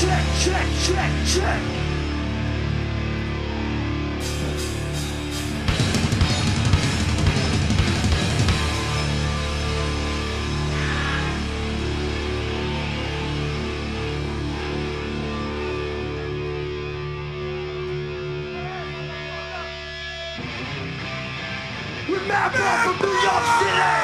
check, check. Check, check. Remember New York City!